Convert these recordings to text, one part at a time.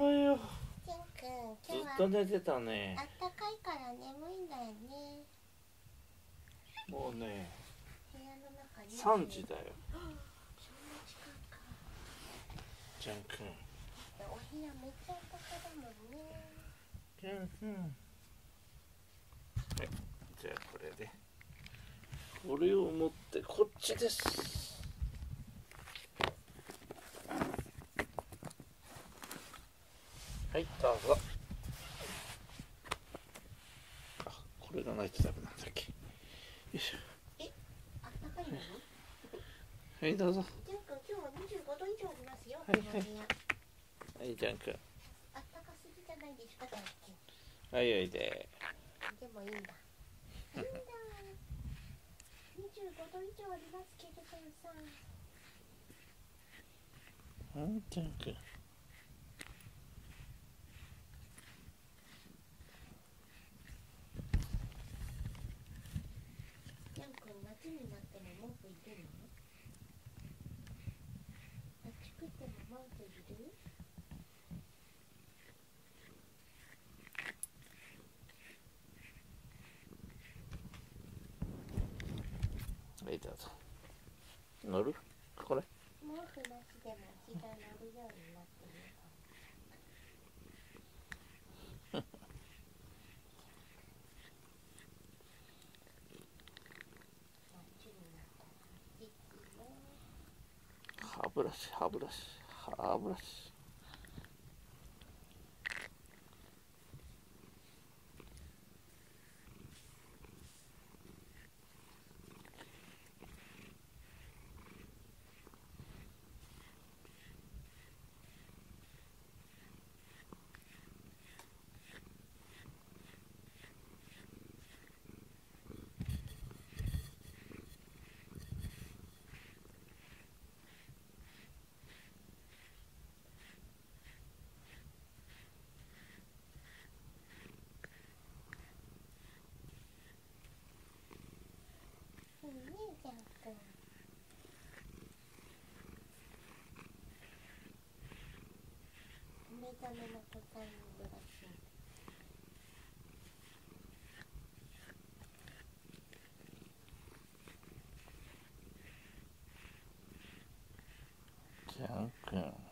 おはよ。うケン君ずっ今日はと寝てたねあったかいから眠いんだよね。もうね部屋の中に。3時だよ。そんな時間か。ジャン君。お部屋めっちゃあったかだもんね。ジャン君。はいじゃあこれで。これを持ってこっちですはいどうぞあこれがないとダメなんだっけよいしょあったかいのにはいどうぞ。ケン君今日は25度以上ありますよ。はいこの部屋はいジャン君。あったかすぎじゃないですかだっけはいおいで。でもいいんだいいんだ。25度以上ありますけどケンさ。んうんジャン君。ケン君夏になっても毛布いるの暑くても毛布いるはいどうぞ乗る？これ？毛布なしでも日が乗るようになってる歯ブラ 目覚めの途端にブラシジャン君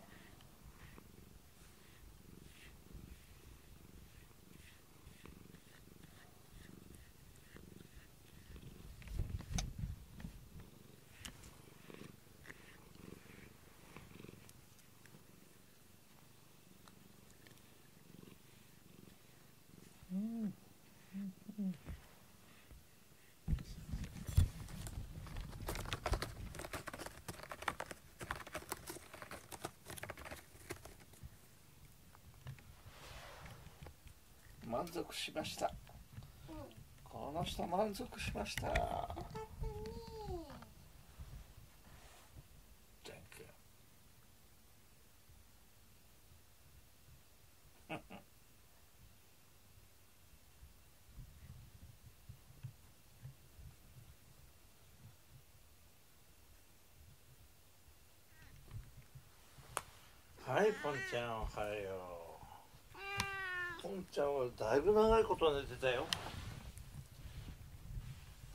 満足しました。うんこの人満足しました。はいポンちゃんおはよう。ポンちゃんはだいぶ長いこと寝てたよ。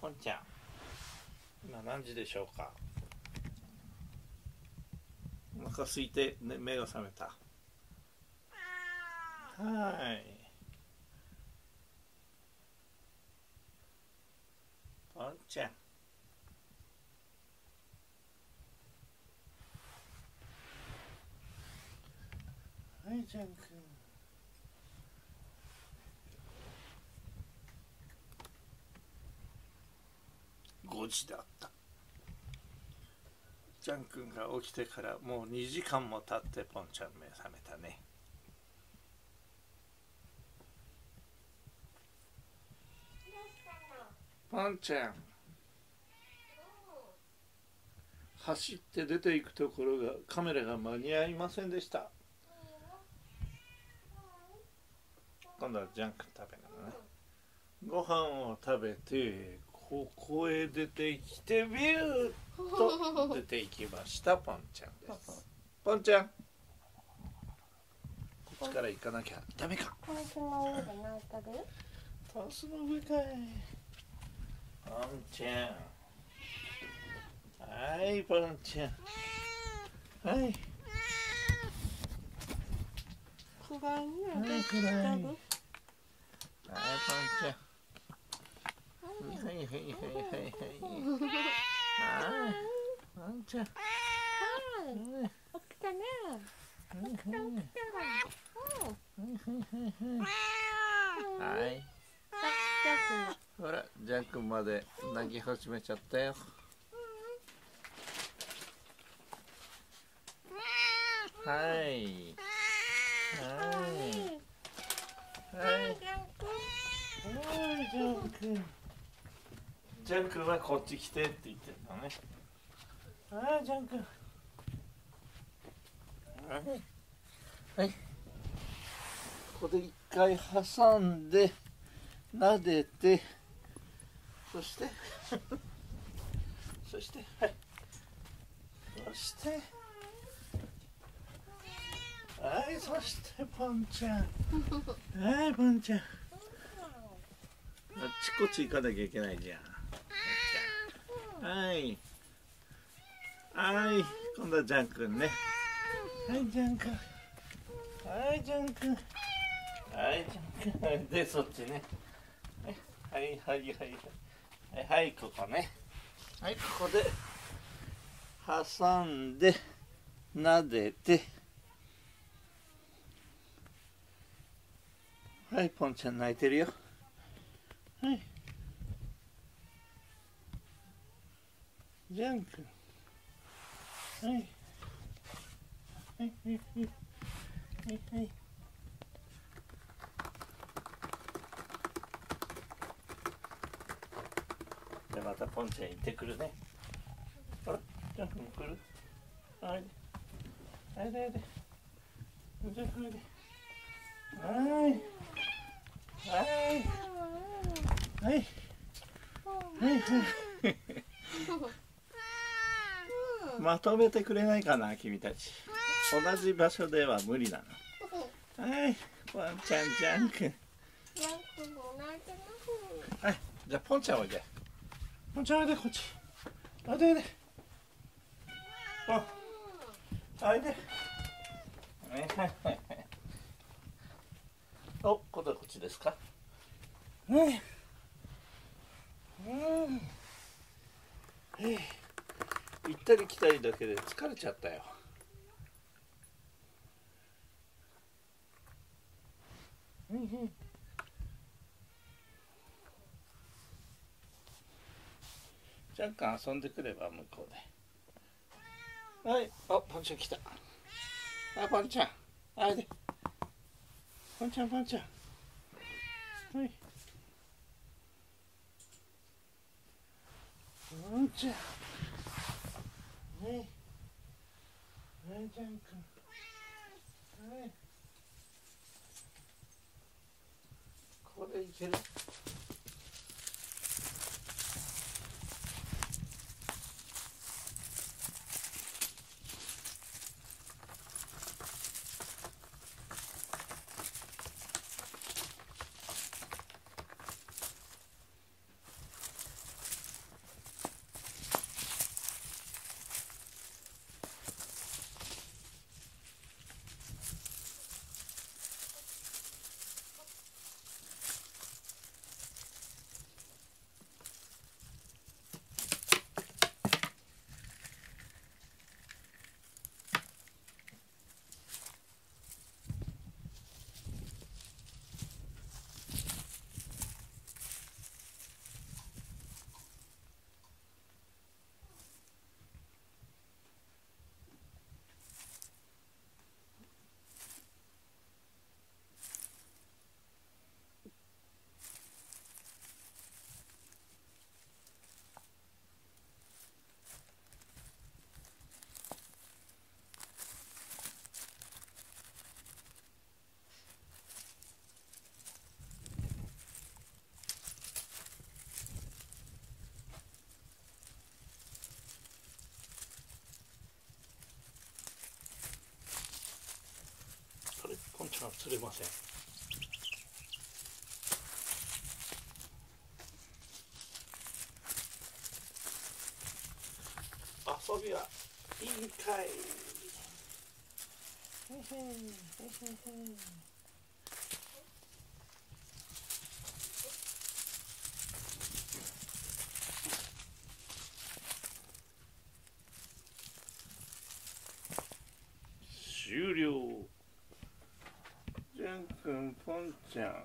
ポンちゃん今何時でしょうか？お腹空いて、ね、目が覚めた。はい。ポンちゃん。はいジャン君。5時だった。ジャン君が起きてからもう2時間も経ってポンちゃん目覚めたね。ポンちゃん。走って出ていくところがカメラが間に合いませんでした。今度はジャンク食べるのね。ご飯を食べてここへ出てきてビューッと出ていきましたポンちゃんです。ポンちゃん。こっちから行かなきゃダメか。タンスの上でるタンスの上かい。パンちゃん。はいパンちゃん。はい。暗いはいね暗いはいパンちゃんはい。はい。はい。はい。はい。はい。はい。パンちゃんはい。起きたねはい。起きた起きたはい。はい、ほらジャン君まで泣き始めちゃったよはい。はい。はい。ジャン君はい。ジャン君はこっち来てって言ってたね。はいジャン君。はいはい。ここで一回挟んで撫でてそして そしてはい。そしてはいそしてポンちゃん。はいポンちゃん。あっちこっち行かなきゃいけないじゃんはい。はい。今度はジャン君ね。はいジャン君。はいジャン君。はいジャン君。でそっちね。はいはいはい。はいはいはいここね。はいここで挟んで撫でて。はいポンちゃん泣いてるよ。はい。ジャン君はい。はいはいはい。はいはい。じゃあまたポンちゃん行ってくるね。あらジャン君も来る？はい。はいはいはい。じゃあはいはい。はい。はい。はいはい まとめてくれないかな君たち。同じ場所では無理な。のはいワンちゃんジャン君ジャン君も泣いてますはいじゃあポンちゃんおいで。ポンちゃんおいでこっち。おいでおいで。ポンおいで。はいはいはいお今度はこっちですか？はいうん。はい行ったり来たりだけで疲れちゃったよ。うんうん。若干遊んでくれば向こうで。はい。あパンちゃん来た。あパンちゃん。あれ。でパンちゃんパンちゃん。はい。パンちゃんはいはいジャン君はいこれいける。釣れません。遊びはいいかい終了。ポンちゃん。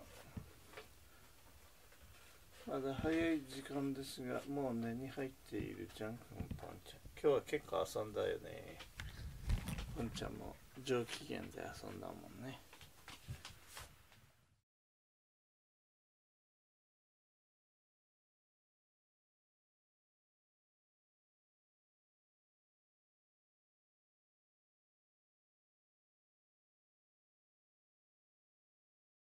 まだ早い時間ですがもう寝に入っているじゃんくんぽんちゃん。今日は結構遊んだよね。ぽんちゃんも上機嫌で遊んだもんね。